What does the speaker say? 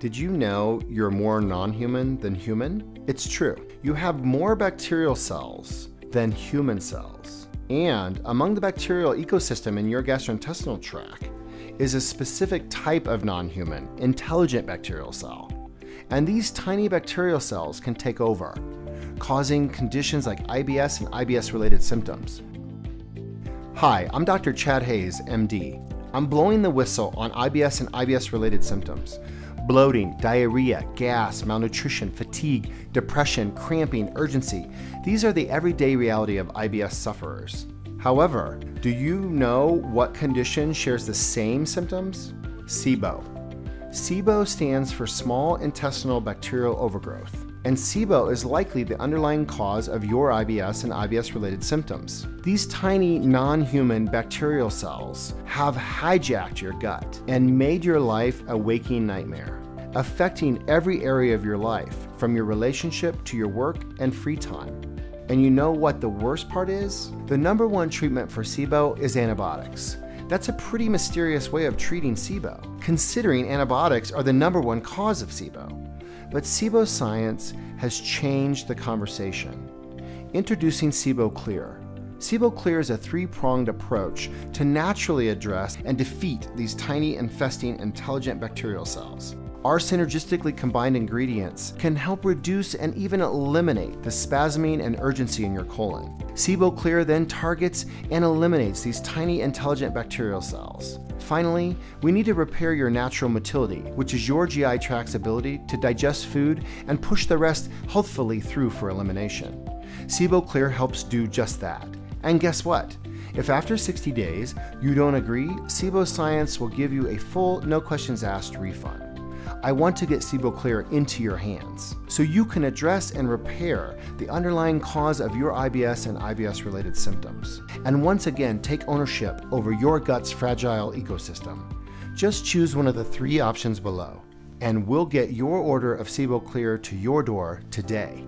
Did you know you're more non human than human? It's true. You have more bacterial cells than human cells. And among the bacterial ecosystem in your gastrointestinal tract is a specific type of non human, intelligent bacterial cell. And these tiny bacterial cells can take over, causing conditions like IBS and IBS related symptoms. Hi, I'm Dr. Chad Hayes, MD. I'm blowing the whistle on IBS and IBS related symptoms bloating, diarrhea, gas, malnutrition, fatigue, depression, cramping, urgency. These are the everyday reality of IBS sufferers. However, do you know what condition shares the same symptoms? SIBO. SIBO stands for small intestinal bacterial overgrowth and SIBO is likely the underlying cause of your IBS and IBS related symptoms. These tiny non human bacterial cells have hijacked your gut and made your life a waking nightmare, affecting every area of your life, from your relationship to your work and free time. And you know what the worst part is? The number one treatment for SIBO is antibiotics. That's a pretty mysterious way of treating SIBO, considering antibiotics are the number one cause of SIBO. But SIBO science has changed the conversation. Introducing SIBO Clear. SIBO Clear is a three pronged approach to naturally address and defeat these tiny infesting intelligent bacterial cells. Our synergistically combined ingredients can help reduce and even eliminate the spasming and urgency in your colon. SIBO Clear then targets and eliminates these tiny intelligent bacterial cells. Finally, we need to repair your natural motility, which is your GI tract's ability to digest food and push the rest healthfully through for elimination. SIBO Clear helps do just that. And guess what? If after 60 days you don't agree, SIBO Science will give you a full, no questions asked refund. I want to get SIBO Clear into your hands so you can address and repair the underlying cause of your IBS and IBS related symptoms. And once again, take ownership over your gut's fragile ecosystem. Just choose one of the three options below, and we'll get your order of SIBO Clear to your door today.